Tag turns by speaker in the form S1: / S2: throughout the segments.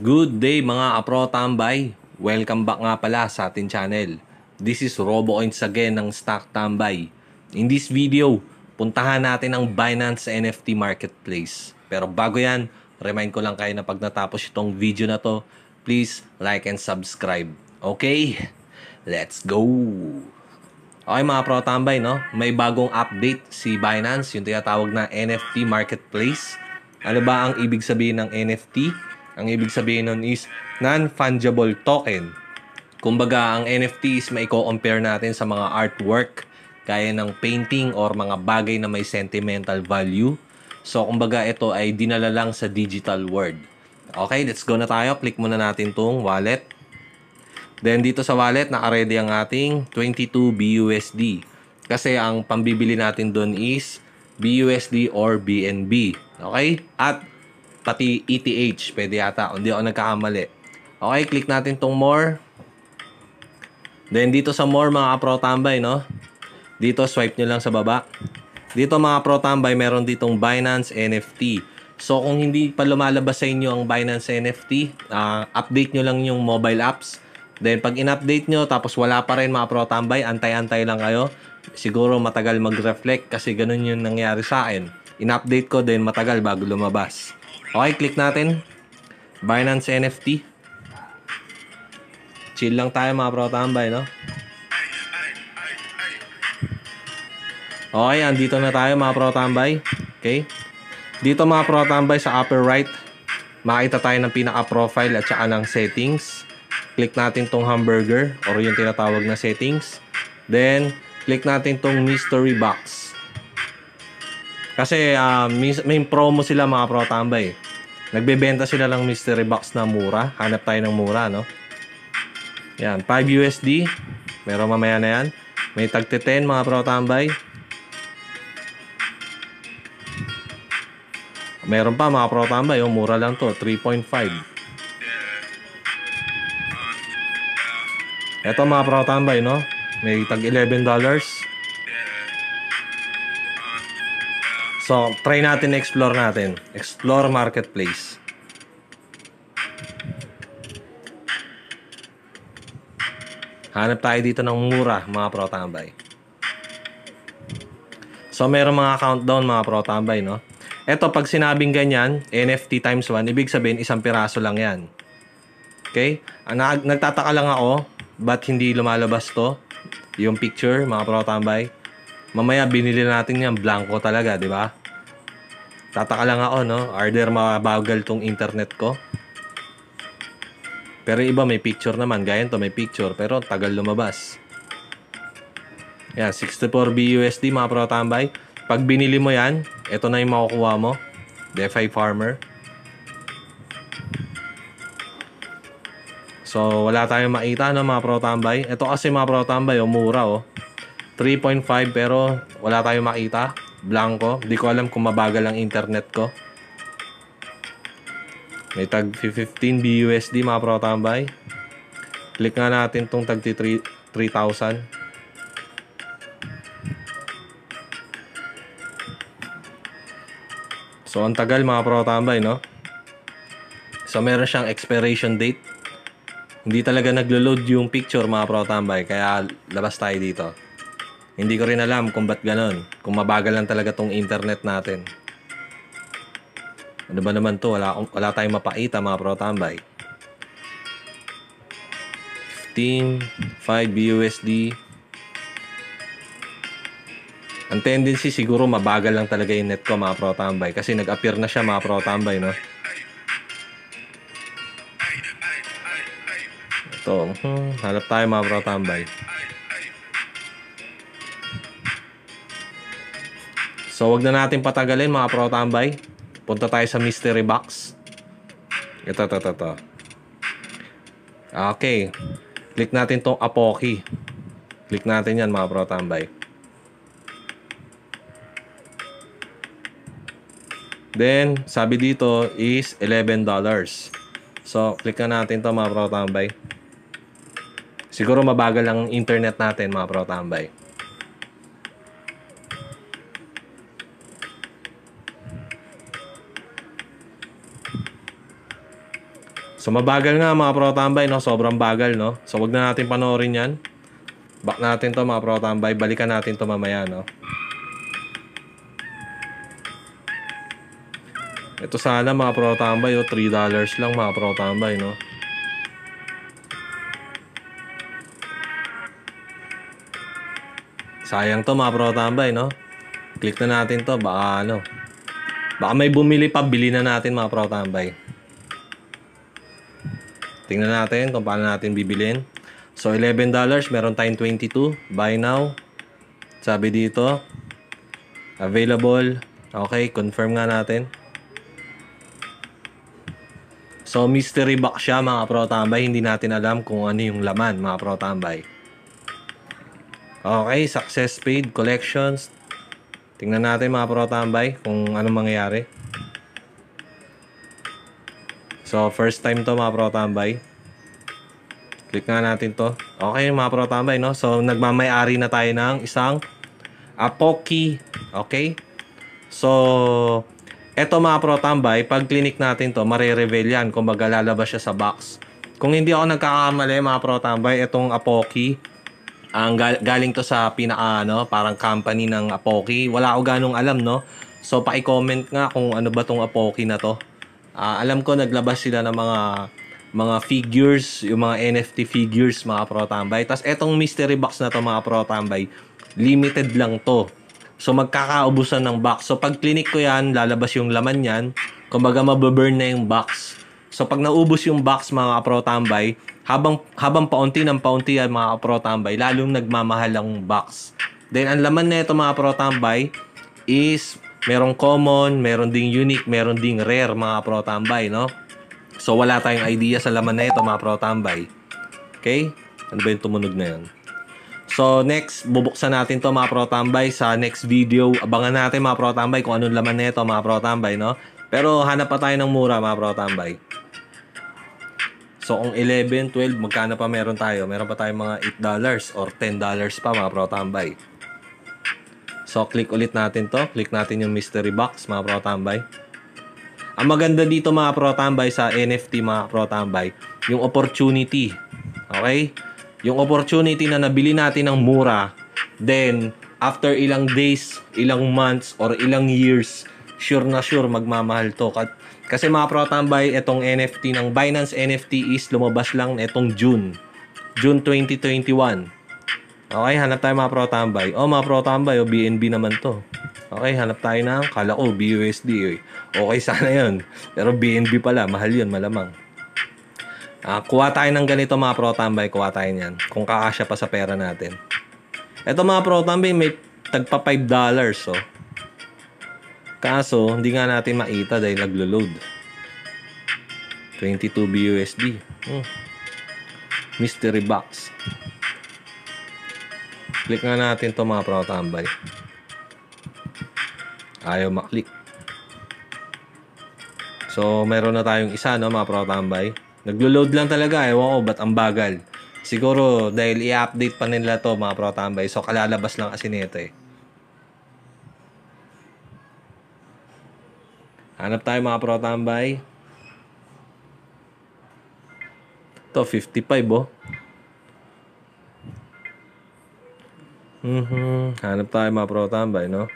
S1: Good day mga apro tambay. Welcome back nga pala sa ating channel. This is RoboCoins again ng Stock Tambay. In this video, puntahan natin ang Binance NFT Marketplace. Pero bago yan, remind ko lang kayo na pag natapos itong video na to, please like and subscribe. Okay? Let's go! Okay mga pro tambay, no? May bagong update si Binance, yung tinatawag na NFT Marketplace. Ano ba ang ibig sabihin ng NFT? Ang ibig sabihin nun is non-fungible token. Kumbaga, ang NFT is may compare natin sa mga artwork gaya ng painting or mga bagay na may sentimental value. So, kumbaga, ito ay dinala lang sa digital world. Okay, let's go na tayo. Click muna natin tong wallet. Then, dito sa wallet, nakaready ang ating 22 BUSD. Kasi ang pambibili natin doon is BUSD or BNB. Okay? At pati ETH, pwede yata. Hindi ako nagkakamali. Okay, click natin tong more. Then dito sa more mga pro tambay, no? Dito swipe nyo lang sa baba. Dito mga pro tambay, meron ditong Binance NFT. So kung hindi pa lumalabas sa inyo ang Binance NFT, uh, update nyo lang yung mobile apps. Then pag in-update nyo tapos wala pa rin mga pro tambay, antay-antay lang kayo. Siguro matagal mag-reflect kasi ganun yung nangyari sa akin. In-update ko then matagal bago lumabas. Okay, click natin. Binance NFT. Chill lang tayo mga pro tambay, no? Okay, andito na tayo mga pro tambay. Okay? Dito mga pro tambay sa upper right, makita tayo ng pinaka-profile at saka ng settings. Click natin tong hamburger or yung tinatawag na settings. Then, click natin tong mystery box. Kasi uh, may promo sila mga pro tambay. Nagbebenta sila ng mystery box na mura. Hanap tayo ng mura, no? Yan, 5 USD. Meron mamaya na yan. May tagte 10 mga pro tambay. Meron pa mga pro tambay, yung mura lang to, 3.5. Ito mga pro tambay, no? May tag 11 So, try natin explore natin. Explore marketplace. Hanap tayo dito ng mura, mga pro tambay. So, meron mga countdown, mga pro tambay, no? Ito, pag sinabing ganyan, NFT times 1, ibig sabihin, isang piraso lang yan. Okay? Nag nagtataka lang ako, ba't hindi lumalabas to? Yung picture, mga pro tambay. Mamaya, binili natin yan, blanco talaga, di ba? Tataka lang ako, no? Order mabagal tong internet ko. Pero iba may picture naman. Gaya to may picture. Pero tagal lumabas. Yan, 64 BUSD mga pro tambay. Pag binili mo yan, ito na yung makukuha mo. DeFi Farmer. So, wala tayong makita no, mga pro tambay. Ito kasi mga pro tambay, oh, mura oh. 3.5 pero wala tayong makita. Blanco. Di ko alam kung mabagal ang internet ko. May tag 15 BUSD mga pro tambay. Click nga natin tong tag 3,000. So, ang tagal mga pro tambay, no? So, meron siyang expiration date. Hindi talaga naglo-load yung picture mga pro tambay. Kaya, labas tayo dito. Hindi ko rin alam kung ba't ganon. Kung mabagal lang talaga tong internet natin. Ano ba naman to? Wala, wala tayong mapakita mga pro tambay. 15, 5 BUSD. Ang tendency siguro mabagal lang talaga yung net ko mga pro tambay. Kasi nag-appear na siya mga pro tambay, no? Ito, hmm, hanap tayo mga pro So, wag na natin patagalin mga pro tambay. Punta tayo sa mystery box. Ito, ito, ito, ito. Okay. Click natin tong Apoki. Click natin yan mga pro tambay. Then, sabi dito is $11. So, click na natin to mga pro tambay. Siguro mabagal ang internet natin mga pro So mabagal nga mga pro tambay, no? Sobrang bagal, no? So wag na natin panoorin yan. Back natin to mga pro tambay. Balikan natin to mamaya, no? Ito sana mga pro tambay, oh, $3 lang mga pro tambay, no? Sayang to mga pro tambay, no? Click na natin to, baka ano. Baka may bumili pa, bili na natin mga pro tambay. Tingnan natin kung paano natin bibilin. So, $11, meron tayong 22. Buy now. Sabi dito, available. Okay, confirm nga natin. So, mystery box siya mga pro tambay. Hindi natin alam kung ano yung laman mga pro tambay. Okay, success paid, collections. Tingnan natin mga pro tambay kung anong mangyayari. So, first time to mga pro tambay. Click nga natin to. Okay, mga pro tambay, no? So, nagmamayari na tayo ng isang Apoki. Okay? So, eto mga pro tambay, pag clinic natin to, mare-reveal yan kung baga lalabas siya sa box. Kung hindi ako nagkakamali mga pro tambay, itong Apoki, ang gal- galing to sa pinaka ano, parang company ng Apoki. Wala ako ganong alam, no? So, paki-comment nga kung ano ba tong Apoki na to. Ah, alam ko naglabas sila ng mga mga figures, yung mga NFT figures, mga pro tambay. Tapos etong mystery box na to, mga pro tambay, limited lang to. So, magkakaubusan ng box. So, pag clinic ko yan, lalabas yung laman yan. Kumbaga, mababurn na yung box. So, pag naubos yung box, mga pro tambay, habang, habang paunti ng paunti yan, mga pro tambay, lalong nagmamahal ang box. Then, ang laman na ito, mga pro tambay, is merong common, meron ding unique, meron ding rare, mga pro tambay, no? So, wala tayong idea sa laman na ito, mga pro tambay. Okay? Ano ba yung tumunog na yun? So, next, bubuksan natin to mga pro tambay sa next video. Abangan natin mga pro tambay kung anong laman nito mga pro tambay, no? Pero hanap pa tayo ng mura mga pro tambay. So, kung 11, 12, magkano pa meron tayo? Meron pa tayong mga $8 or $10 pa mga pro tambay. So, click ulit natin to. Click natin yung mystery box mga pro tambay. Ang maganda dito mga pro tambay sa NFT mga pro tambay, yung opportunity. Okay? Yung opportunity na nabili natin ng mura, then after ilang days, ilang months, or ilang years, sure na sure magmamahal to. Kasi mga pro tambay, itong NFT ng Binance NFT is lumabas lang itong June. June 2021. Okay, hanap tayo mga pro tambay. Oh, mga pro tambay, oh, BNB naman to. Okay, hanap tayo ng, kala ko, BUSD. Eh. Okay sana yun. Pero BNB pala, mahal yun, malamang. Ah, kuha tayo ng ganito mga pro tambay, kuha tayo niyan. Kung kakasya pa sa pera natin. Ito mga pro tambay, may tagpa $5 so. Kaso, hindi nga natin makita dahil naglo-load. 22 BUSD. Hmm. Mystery box. Click nga natin to mga pro tambay. Ayaw maklik. So, meron na tayong isa, no, mga pro tambay. Naglo-load lang talaga, ewan ko, ba't ang bagal. Siguro, dahil i-update pa nila to, mga pro tambay. So, kalalabas lang kasi nito eh. Hanap tayo mga pro tambay. Ito, 55 oh. Mhm. Hanap tayo mga pro tambay, no?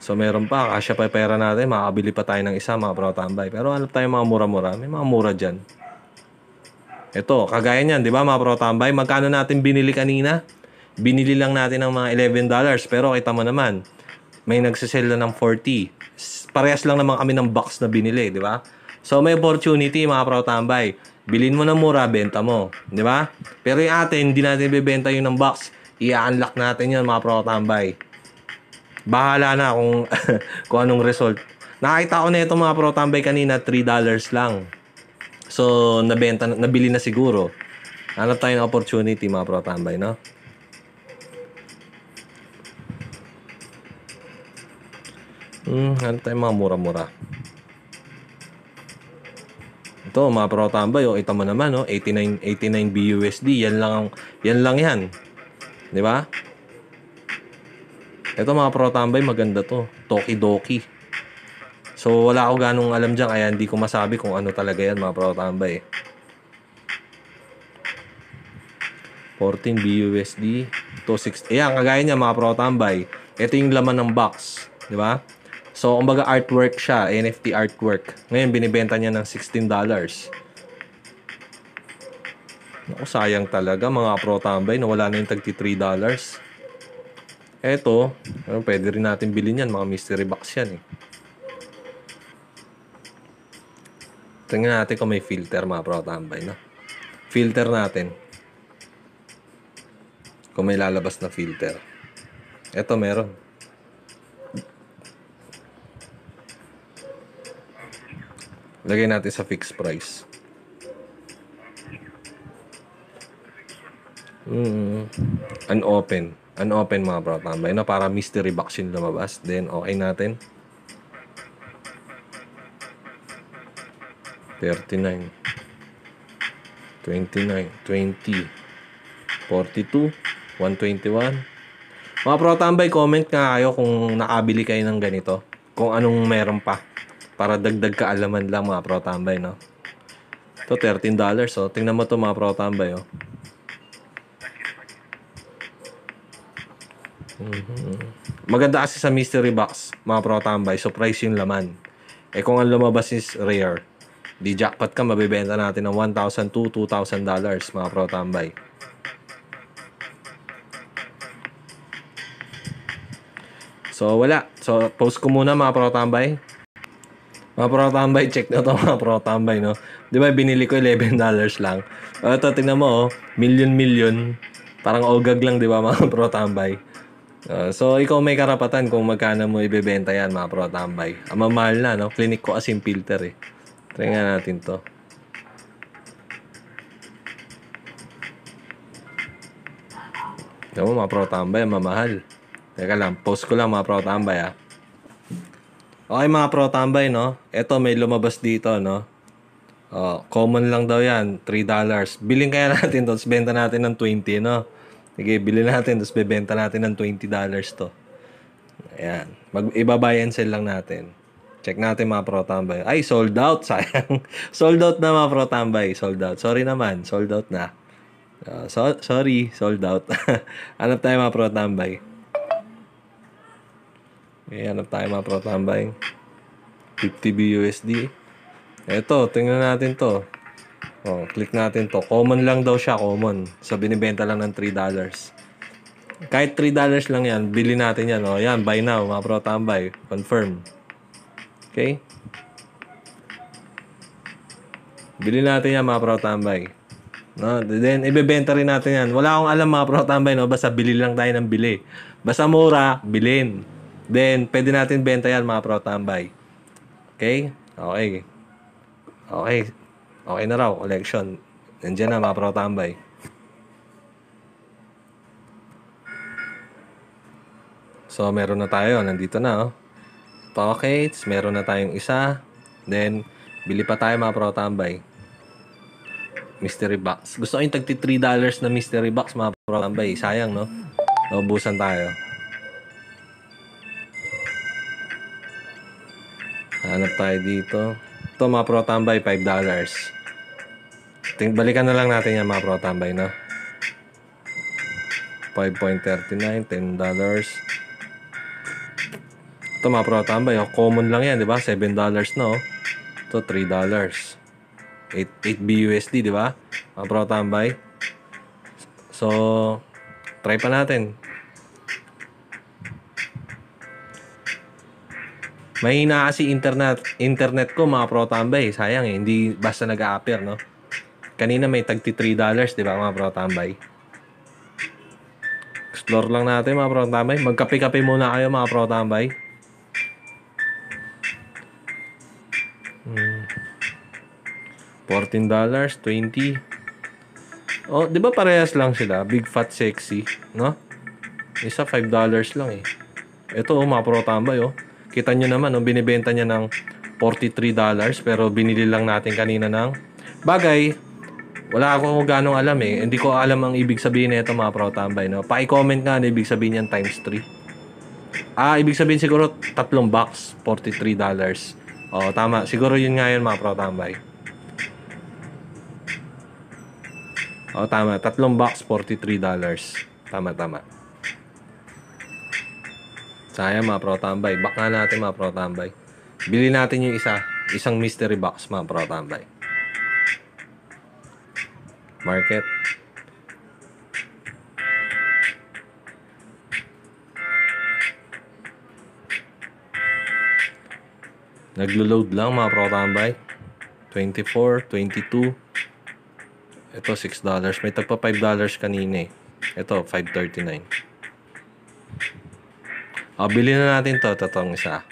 S1: So, meron pa. Kasya pa pera natin. Makakabili pa tayo ng isa, mga pro tambay. Pero hanap tayo mga mura-mura. May mga mura dyan. Ito, kagaya niyan, di ba mga pro tambay? Magkano natin binili kanina? Binili lang natin ng mga $11. Pero kita mo naman, may nagsisell na ng 40. S- Parehas lang naman kami ng box na binili, di ba? So, may opportunity mga pro tambay. Bilin mo na mura, benta mo. Di ba? Pero yung atin, hindi natin bibenta yung ng box. I-unlock natin yun mga pro tambay. Bahala na kung, kung anong result. Nakita ko na ito mga pro tambay kanina, $3 lang. So, nabenta, nabili na siguro. Hanap tayo ng opportunity mga pro tambay, no? Hmm, hanap tayo mga mura-mura. Ito, mga pro tambay, oh, ito mo naman, oh, 89, 89 BUSD. Yan lang, ang- yan lang yan. Di ba? Ito mga pro tambay, maganda to. Tokidoki. So, So, wala ako ganong alam dyan, kaya hindi ko masabi kung ano talaga yan, mga pro tambay. 14 BUSD, 260. Ayan, kagaya niya, mga pro tambay. Ito yung laman ng box. Di ba? So, kumbaga artwork siya, NFT artwork. Ngayon, binibenta niya ng $16. Naku, sayang talaga mga pro tambay na wala na yung tagti $3. Eto, ano, pwede rin natin bilhin yan. Mga mystery box yan eh. Tingnan natin kung may filter mga pro tambay, no? Filter natin. Kung may lalabas na filter. Eto, meron. Lagay natin sa fixed price. Mm, unopen. Unopen mga bro tambay na para mystery box yung lumabas. Then okay natin. 39 29 20 42 121 Mga pro tambay, comment nga kayo kung nakabili kayo ng ganito. Kung anong meron pa. Para dagdag kaalaman lang mga pro tambay, no? Ito, $13. Oh. Tingnan mo to mga pro tambay, oh. Mhm. Maganda kasi sa mystery box, mga pro tambay, surprise yung laman. Eh kung ang lumabas is rare, di jackpot ka, mabibenta natin ng $1,000 to $2,000 mga pro tambay. So wala. So post ko muna mga pro tambay. Mga pro tambay, check na to mga pro tambay, no? Di ba binili ko $11 lang. O ito, tingnan mo, oh, million million. Parang ogag lang, di ba mga pro tambay? Uh, so, ikaw may karapatan kung magkano mo ibebenta yan, mga pro tambay. Ang mamahal na, no? Clinic ko kasi filter, eh. Try nga natin to. Ito mga pro tambay, mamahal. Teka lang, post ko lang mga pro tambay, ah. Okay, mga pro tambay, no? Ito, may lumabas dito, no? Oh, common lang daw yan, $3. Biling kaya natin to, benta natin ng 20, no? Sige, bilhin natin, tapos bebenta natin ng $20 to. Ayan. Mag ibabuy and sell lang natin. Check natin mga pro tambay. Ay, sold out. Sayang. sold out na mga pro tambay. Sold out. Sorry naman. Sold out na. Uh, so, sorry. Sold out. Hanap tayo mga pro tambay. Okay, tayo mga pro tambay. 50 BUSD. Ito, tingnan natin to. Oh, click natin to. Common lang daw siya, common. So, binibenta lang ng $3. Kahit $3 lang yan, bili natin yan. Oh, yan, buy now, mga pro tambay. Confirm. Okay? Bili natin yan, mga pro tambay. No, then ibebenta rin natin yan. Wala akong alam mga pro tambay, no? Basta bili lang tayo ng bili. Basta mura, bilin. Then, pwede natin benta yan, mga pro tambay. Okay? Okay. Okay. Okay na raw, collection. Nandiyan na, mga pro tambay. So, meron na tayo. Nandito na, oh. Pockets. Meron na tayong isa. Then, bili pa tayo, mga pro tambay. Mystery box. Gusto ko yung tagti $3 na mystery box, mga pro tambay. Sayang, no? Naubusan tayo. Hanap tayo dito. Ito, mga pro tambay, $5. Ting balikan na lang natin yan, mga pro tambay, no? 5.39, $10. Ito mga pro tambay, oh, common lang yan, di ba? $7 na, oh. Ito, $3. 8, 8 BUSD, di ba? Mga pro tambay. So, try pa natin. Mahina kasi internet, internet ko mga pro tambay. Sayang eh, hindi basta nag-a-appear, no? Kanina may tagti $3, di ba mga pro tambay? Explore lang natin mga pro tambay. Magkape-kape muna kayo mga pro tambay. Hmm. $14, 20 Oh, di ba parehas lang sila? Big Fat Sexy, no? Isa $5 lang eh. Ito oh, mga pro tambay oh. Kita nyo naman, oh, binibenta niya ng $43 pero binili lang natin kanina ng bagay. Wala ako ganong alam eh. Hindi ko alam ang ibig sabihin nito mga pro tambay. No? Pa-comment nga ano ibig sabihin niyan times 3. Ah, ibig sabihin siguro tatlong box, $43. Oo, tama. Siguro yun nga yun mga pro tambay. Oo, tama. Tatlong box, $43. Tama, tama. Sayang mga pro tambay. Back nga natin mga pro tambay. Bili natin yung isa. Isang mystery box mga pro tambay. Market. Naglo-load lang mga pro tambay. 24, 22. Ito $6. May tagpa $5 kanina eh. Ito 5.39. Oh, bili na natin to, totong isa.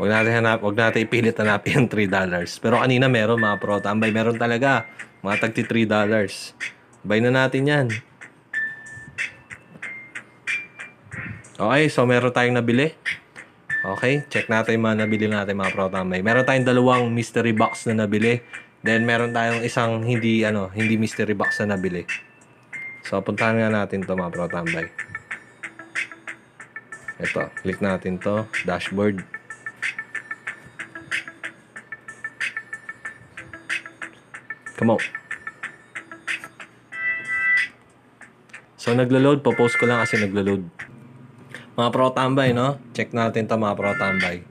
S1: Huwag natin hanap, huwag natin ipilit hanapin yung $3. Pero kanina meron mga pro tambay, meron talaga. Mga tagti $3. Buy na natin yan. Okay, so meron tayong nabili. Okay, check natin yung mga nabili natin mga pro tambay. Meron tayong dalawang mystery box na nabili. Then meron tayong isang hindi ano, hindi mystery box na nabili. So puntahan nga natin 'to mga pro tambay. Ito, click natin 'to, dashboard. Come on. So naglo-load, po-post ko lang kasi naglo-load. Mga pro tambay, no? Check natin to mga pro tambay.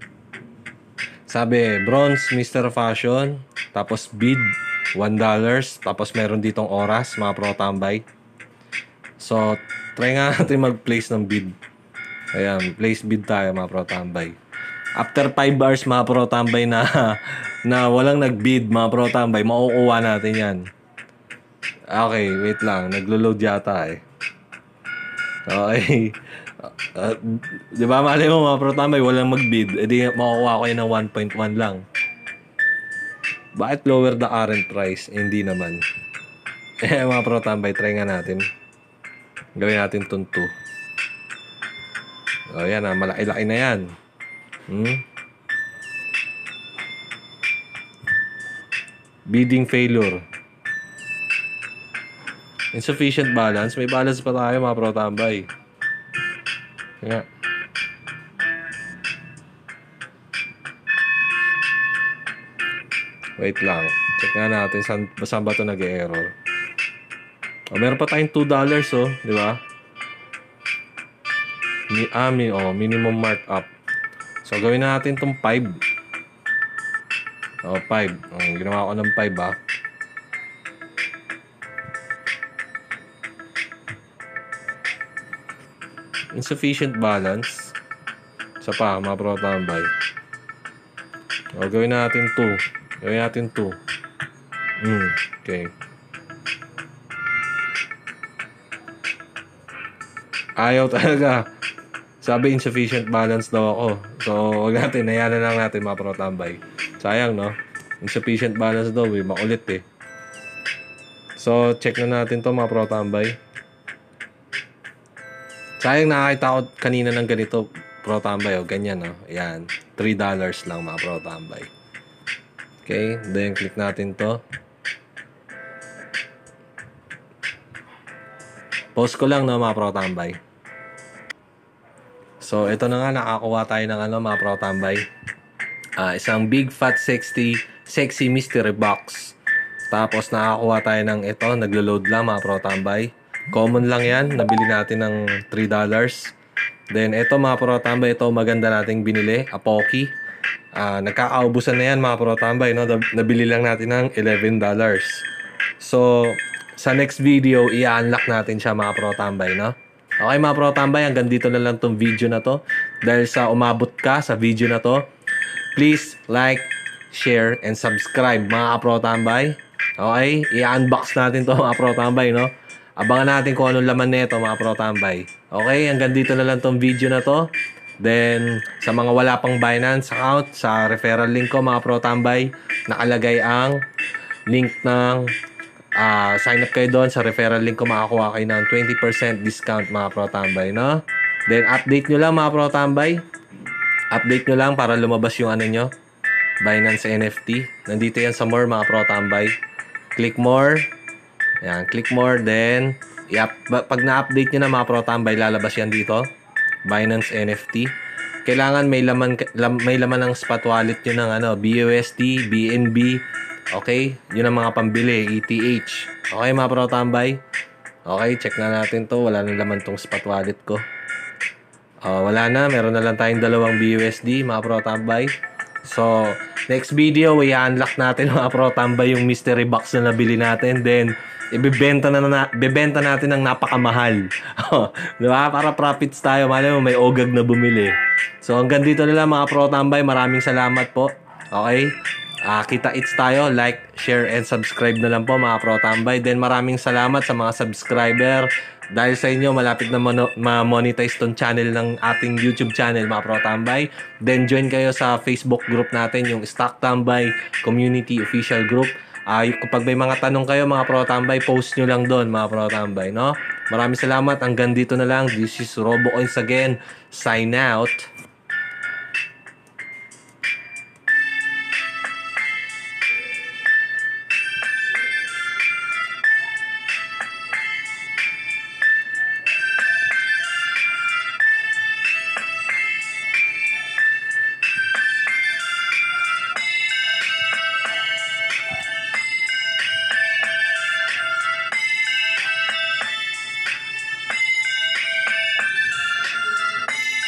S1: Sabi, bronze Mr. Fashion, tapos bid, $1, tapos meron ditong oras, mga pro tambay. So, try nga natin mag-place ng bid. Ayan, place bid tayo mga pro tambay. After 5 hours mga pro tambay na na walang nag-bid mga pro tambay, makukuha natin yan. Okay, wait lang. Naglo-load yata eh. Okay. Uh, di ba, mali mo mga pro tambay, walang mag-bid. E di makukuha ko yun ng 1.1 lang. Bakit lower the current price? Eh, hindi naman. Eh, mga pro tambay, try nga natin. Gawin natin itong 2. O, yan ah. Malaki-laki na yan. Hmm? Bidding failure. Insufficient balance. May balance pa tayo mga pro tambay. Nga. Wait lang. Check nga natin saan, saan ba ito nag-error. Oh, meron pa tayong $2 oh. Di ba? Mi, ah, oh, minimum markup. So, gawin na natin itong 5. Oh, 5. Oh, ginawa ko ng 5 ah. Insufficient balance. Sa pa, mga pro tambay. O, gawin natin 2. Gawin natin 2. Hmm, okay. Ayaw talaga. Sabi insufficient balance daw ako. So, wag natin. Hayaan na lang natin mga pro tambay. Sayang, no? Insufficient balance daw eh. Makulit eh. So, check na natin to mga pro tambay. Sayang nakakita ko kanina ng ganito pro tambay. O, ganyan, no? Ayan. $3 lang mga pro tambay. Okay. Then, click natin to. Post ko lang no mga pro tambay. So, ito na nga, nakakuha tayo ng ano, mga pro tambay. Ah, isang big fat sexy, sexy mystery box. Tapos, nakakuha tayo ng ito, naglo-load lang, mga pro tambay. Common lang yan, nabili natin ng $3. Then, ito mga pro tambay, ito maganda nating binili, Apoki. Ah, nagkakaubusan na yan, mga pro tambay, no? Nabili lang natin ng $11. So, sa next video, i-unlock natin siya, mga pro tambay, no? Okay mga pro tambay, hanggang dito na lang tong video na to. Dahil sa umabot ka sa video na to, please like, share, and subscribe mga pro tambay. Okay? I-unbox natin to mga pro tambay, no? Abangan natin kung anong laman nito mga pro tambay. Okay? Hanggang dito na lang tong video na to. Then, sa mga wala pang Binance account, sa referral link ko mga pro tambay, nakalagay ang link ng uh, sign up kayo doon. Sa referral link ko makakuha kayo ng 20% discount mga pro tambay no? Then update nyo lang mga pro tambay. Update nyo lang para lumabas yung ano nyo. Binance NFT nandito yan sa more mga pro tambay. Click more. Yan click more then yep, pag na-update nyo na mga pro tambay lalabas yan dito. Binance NFT kailangan may laman lam, may laman ng spot wallet yun ng ano, BUSD, BNB. Okay? Yun ang mga pambili, ETH. Okay mga pro tambay? Okay, check na natin to. Wala na laman tong spot wallet ko. Oh, wala na. Meron na lang tayong dalawang BUSD, mga pro tambay. So, next video, i-unlock natin mga pro tambay yung mystery box na nabili natin. Then, ibebenta na, na bebenta natin ng napakamahal. Di? Para profits tayo. Mali mo, may ogag na bumili. So, hanggang dito na lang mga pro tambay. Maraming salamat po. Okay? Ah, kita its tayo. Like, share, and subscribe na lang po mga pro tambay. Then, maraming salamat sa mga subscriber. Dahil sa inyo, malapit na mono- ma-monetize tong channel ng ating YouTube channel, mga Pro Tambay. Then, join kayo sa Facebook group natin, yung Stock Tambay Community Official Group. Ah, y- kapag may mga tanong kayo, mga Pro Tambay, post nyo lang doon, mga Pro Tambay, no? Maraming salamat. Hanggang dito na lang. This is RoboCoins again. Sign out.